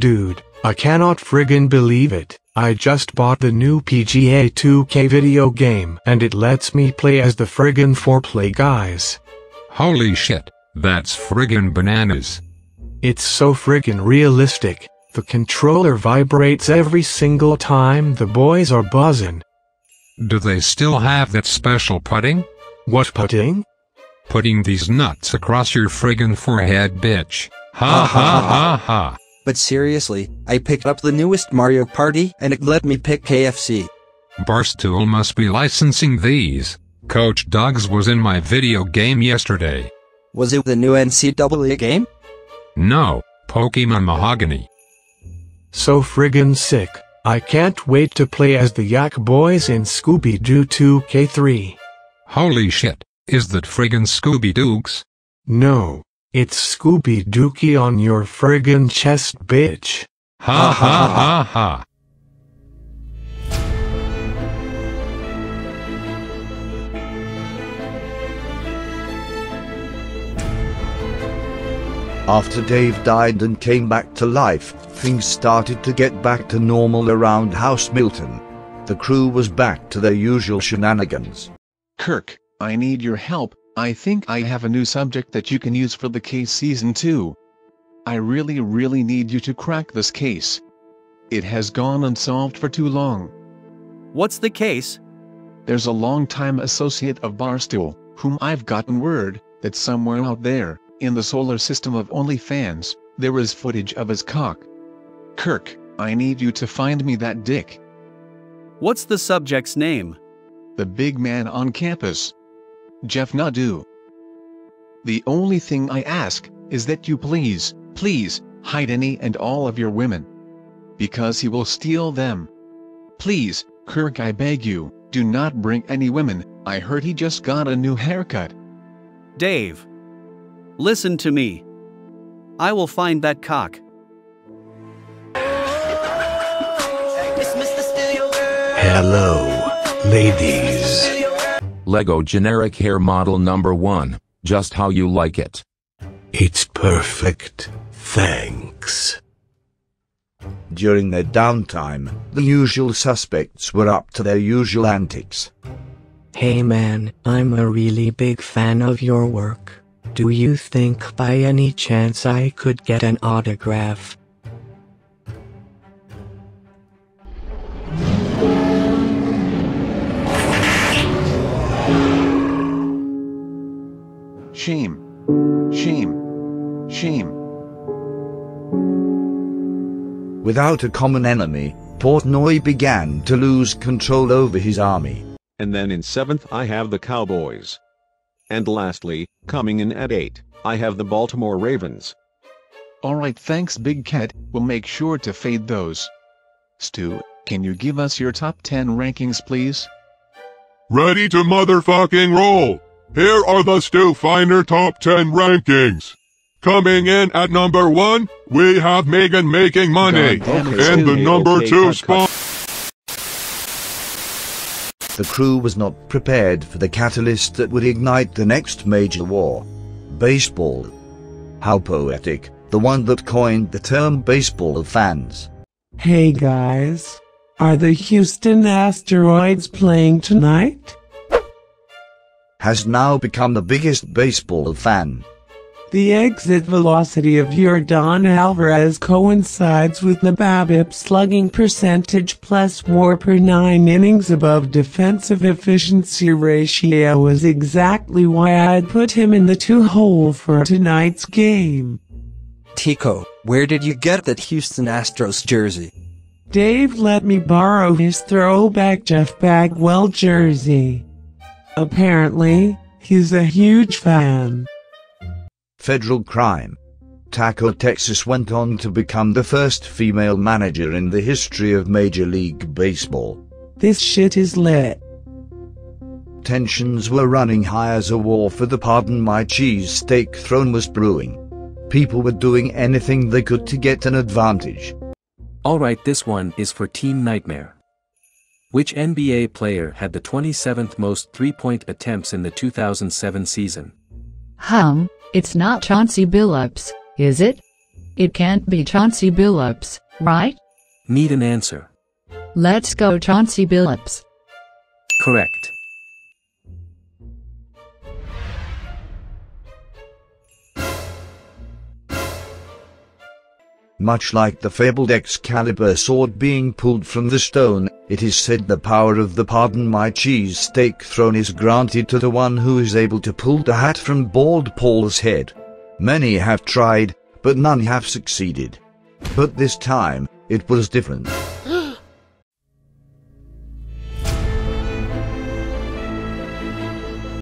Dude, I cannot friggin' believe it. I just bought the new PGA 2K video game and it lets me play as the friggin' Fore Play guys. Holy shit, that's friggin' bananas. It's so friggin' realistic. The controller vibrates every single time the boys are buzzing. Do they still have that special putting? What putting? Putting these nuts across your friggin' forehead, bitch. Ha ha ha ha. But seriously, I picked up the newest Mario Party and it let me pick KFC. Barstool must be licensing these. Coach Dogs was in my video game yesterday. Was it the new NCAA game? No, Pokemon Mahogany. So friggin' sick. I can't wait to play as the Yak Boys in Scooby-Doo 2K3. Holy shit, is that friggin' Scooby Dukes? No, it's Scooby Dookie on your friggin' chest, bitch. Ha ha ha ha. After Dave died and came back to life, things started to get back to normal around House Milton. The crew was back to their usual shenanigans. Kirk, I need your help. I think I have a new subject that you can use for the case season 2. I really really need you to crack this case. It has gone unsolved for too long. What's the case? There's a long-time associate of Barstool, whom I've gotten word, that somewhere out there, in the solar system of OnlyFans, there is footage of his cock. Kirk, I need you to find me that dick. What's the subject's name? The big man on campus. Jeff Nadu. The only thing I ask is that you please, please, hide any and all of your women. Because he will steal them. Please, Kirk I beg you, do not bring any women, I heard he just got a new haircut. Dave. Listen to me. I will find that cock. Hello, ladies. Lego generic hair model number 1, just how you like it. It's perfect. Thanks. During their downtime, the usual suspects were up to their usual antics. Hey man, I'm a really big fan of your work. Do you think by any chance I could get an autograph? Shame. Shame. Shame. Without a common enemy, Portnoy began to lose control over his army. And then in seventh I have the Cowboys. And lastly, coming in at 8, I have the Baltimore Ravens. Alright thanks Big Cat, we'll make sure to fade those. Stu, can you give us your top 10 rankings please? Ready to motherfucking roll! Here are the Stu Feiner top 10 rankings. Coming in at number 1, we have Megan making money. God damn In the number Okay, 2 spot. The crew was not prepared for the catalyst that would ignite the next major war. Baseball. How poetic, the one that coined the term baseball of fans. Hey guys. Are the Houston Asteroids playing tonight? Has now become the biggest baseball fan. The exit velocity of Yordan Alvarez coincides with the BABIP slugging percentage plus WAR per 9 innings above defensive efficiency ratio is exactly why I'd put him in the two hole for tonight's game. Tico, where did you get that Houston Astros jersey? Dave let me borrow his throwback Jeff Bagwell jersey. Apparently, he's a huge fan. Federal crime. Taco Texas went on to become the first female manager in the history of Major League Baseball. This shit is lit. Tensions were running high as a war for the pardon my cheesesteak throne was brewing. People were doing anything they could to get an advantage. Alright this one is for Team Nightmare. Which NBA player had the 27th most three-point attempts in the 2007 season? Hum, it's not Chauncey Billups, is it? It can't be Chauncey Billups, right? Need an answer. Let's go Chauncey Billups. Correct. Much like the fabled Excalibur sword being pulled from the stone, it is said the power of the pardon my cheese steak throne is granted to the one who is able to pull the hat from bald Paul's head. Many have tried, but none have succeeded. But this time, it was different.